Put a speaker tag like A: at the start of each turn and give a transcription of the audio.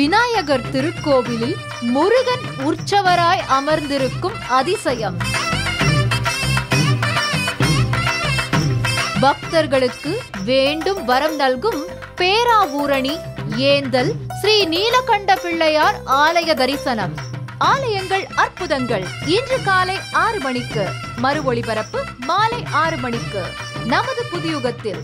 A: விநாயகர் திருக்கோவிலில் முருகன் உற்சவராய் அமர்ந்திருக்கும் அதிசயம். பக்தர்களுக்கு வேண்டும் வரம் நல்கும் பேராவூரணி ஏந்தல் ஸ்ரீ நீலகண்ட பிள்ளையார் ஆலய தரிசனம். ஆலயங்கள் அற்புதங்கள். இன்று காலை ஆறு மணிக்கு. மறு ஒளிபரப்பு மாலை ஆறு மணிக்கு. நமது புதியுகத்தில்.